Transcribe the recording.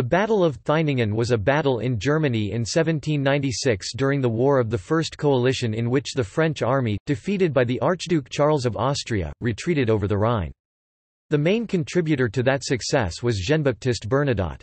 The Battle of Theiningen was a battle in Germany in 1796 during the War of the First Coalition in which the French army, defeated by the Archduke Charles of Austria, retreated over the Rhine. The main contributor to that success was Jean-Baptiste Bernadotte.